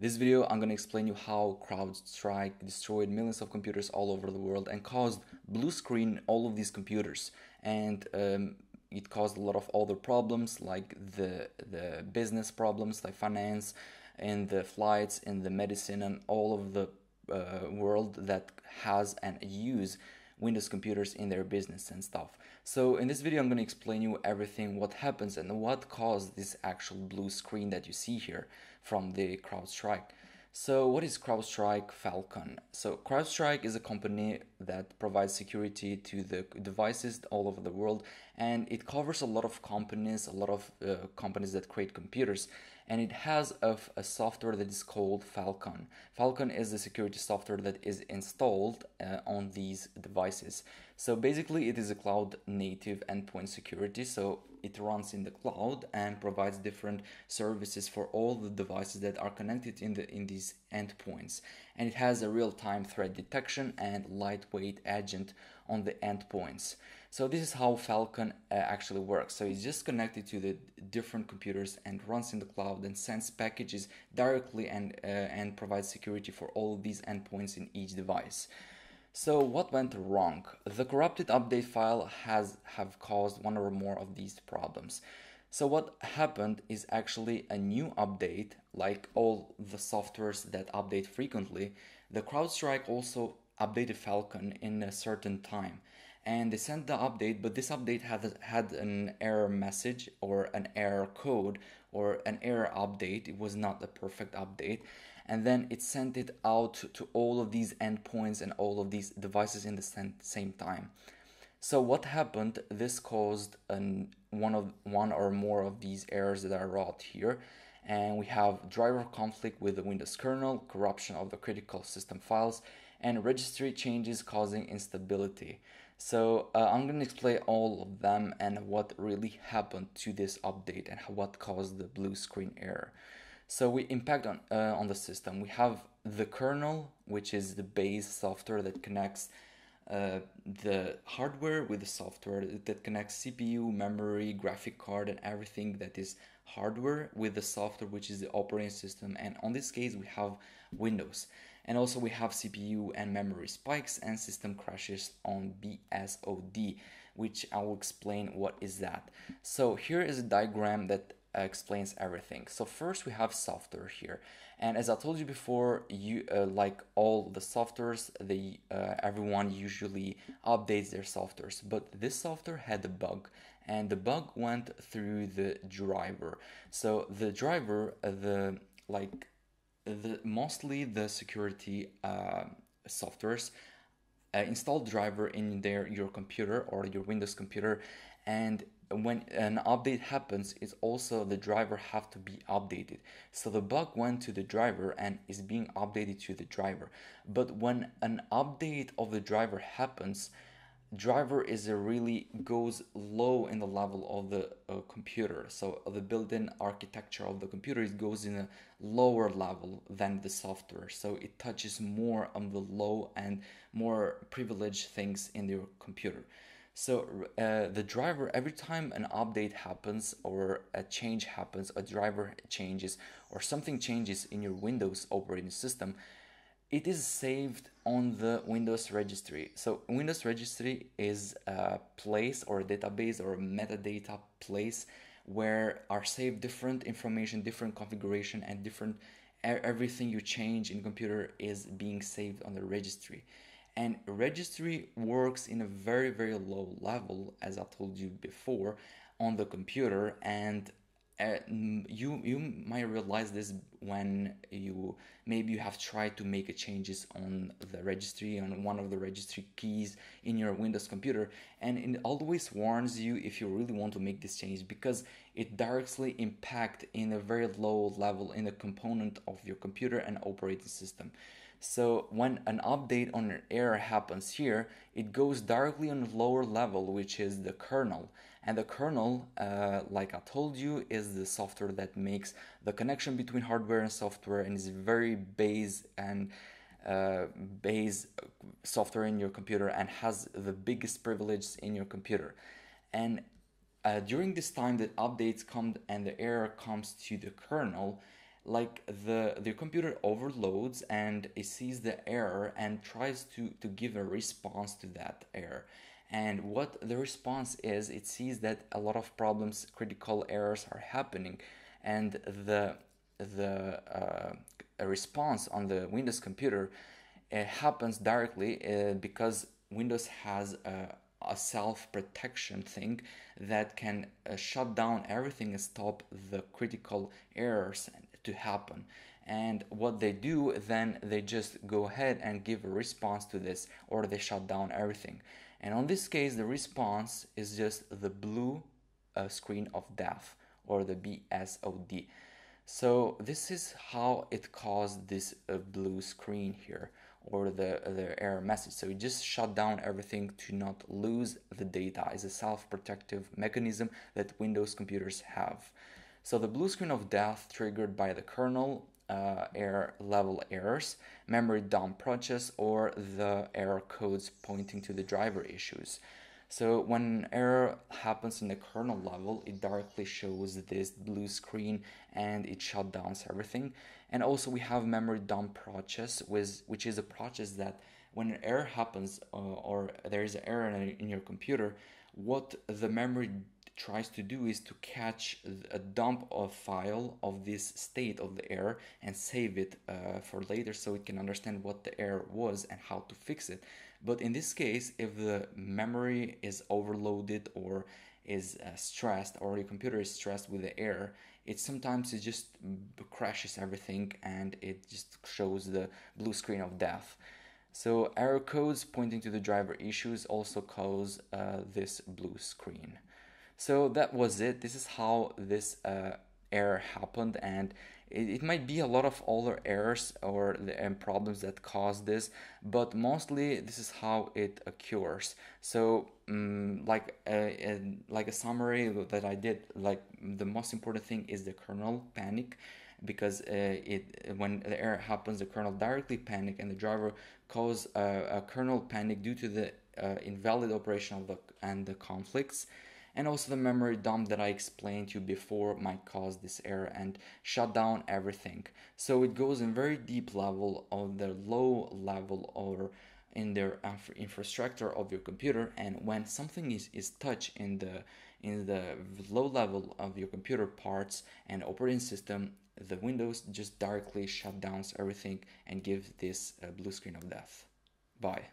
this video, I'm to explain you how CrowdStrike destroyed millions of computers all over the world and caused blue screen all of these computers. And um, it caused a lot of other problems like the the business problems like finance and the flights and the medicine and all of the uh, world that has and use Windows computers in their business and stuff. So in this video I'm to explain you everything what happens and what caused this actual blue screen that you see here from the CrowdStrike. So what is CrowdStrike Falcon? So CrowdStrike is a company that provides security to the devices all over the world and it covers a lot of companies, a lot of uh, companies that create computers and it has a, a, software that is called Falcon. Falcon is the security software that is installed uh, on these devices. So basically it is a cloud native endpoint security. So it runs in the cloud and provides different services for all the devices that are connected in the in these endpoints. And it has a real-time threat detection and lightweight agent on the endpoints. So this is how Falcon uh, actually works. So it's just connected to the different computers and runs in the cloud and sends packages directly and uh, and provides security for all these endpoints in each device. So what went wrong? The corrupted update file has have caused one or more of these problems. So what happened is actually a new update, like all the softwares that update frequently. The CrowdStrike also updated Falcon in a certain time and they sent the update but this update had had an error message or an error code or an error update it was not a perfect update and then it sent it out to all of these endpoints and all of these devices in the same time. So what happened? This caused an, one of one or more of these errors that are wrought here, and we have driver conflict with the Windows kernel, corruption of the critical system files, and registry changes causing instability. So uh, I'm going to explain all of them and what really happened to this update and what caused the blue screen error. So we impact on, uh, on the system. We have the kernel, which is the base software that connects uh, the hardware with the software that connects CPU, memory, graphic card, and everything that is hardware with the software, which is the operating system. And on this case, we have Windows. And also we have CPU and memory spikes and system crashes on BSOD, which I will explain what is that. So here is a diagram that uh, explains everything. So first we have software here, and as I told you before, you uh, like all the softwares, they, uh, everyone usually updates their softwares, but this software had a bug, and the bug went through the driver. So the driver, uh, the like the mostly the security uh, softwares. Uh, install driver in their your computer or your Windows computer. And when an update happens it's also the driver have to be updated. So the bug went to the driver and is being updated to the driver. But when an update of the driver happens driver is a really goes low in the level of the uh, computer. So the built-in architecture of the computer it goes in a lower level than the software. So it touches more on the low and more privileged things in your computer. So uh, the driver, every time an update happens or a change happens, a driver changes or something changes in your Windows operating system, it is saved on the Windows registry. So Windows registry is a place or a database or metadata place where are saved different information, different configuration and different everything you change in computer is being saved on the registry and registry works in a very very low level as i told you before on the computer and uh, you you might realize this when you maybe you have tried to make changes on the registry on one of the registry keys in your Windows computer and it always warns you if you really want to make this change because it directly impact in a very low level in a component of your computer and operating system so when an update on an error happens here, it goes directly on a lower level, which is the kernel. And the kernel, uh, like I told you, is the software that makes the connection between hardware and software and is very base and uh, base software in your computer and has the biggest privileges in your computer. And uh, during this time that updates come and the error comes to the kernel, like the the computer overloads and it sees the error and tries to to give a response to that error and what the response is it sees that a lot of problems critical errors are happening. And the the uh, response on the windows computer it happens directly uh, because windows has a, a self protection thing that can uh, shut down everything and stop the critical errors to happen. And what they do then they just go ahead and give a response to this or they shut down everything and on this case the response is just the blue uh, screen of death or the BSOD so this is how it caused this uh, blue screen here or the, the error message. So it just shut down everything to not lose the data. It's a self-protective mechanism that Windows computers have. So the blue screen of death triggered by the kernel uh, error level errors, memory dump process, or the error codes pointing to the driver issues. So when error happens in the kernel level, it directly shows this blue screen and it shut down everything. And also we have memory dump process, which is a process that when an error happens uh, or there is an error in, your computer, what the memory tries to do is to catch a dump of file of this state of the error and save it uh, for later so it can understand what the error was and how to fix it. But in this case, if the memory is overloaded or is uh, stressed or your computer is stressed with the error, it sometimes it just crashes everything and it just shows the blue screen of death. So error codes pointing to the driver issues also cause uh, this blue screen. So that was it. This is how this uh, error happened and it, it, might be a lot of other errors or the um, problems that cause this but mostly this is how it occurs so um, like uh, like a summary that i did like the most important thing is the kernel panic because uh, it when the error happens the kernel directly panic and the driver cause a, kernel panic due to the uh, invalid operation of the and the conflicts and also the memory dump that I explained to you before might cause this error and shut down everything. So it goes in very deep level on the low level or in the infrastructure of your computer and when something is, is touched in the in the low level of your computer parts and operating system the windows just directly shut down everything and give this uh, blue screen of death. Bye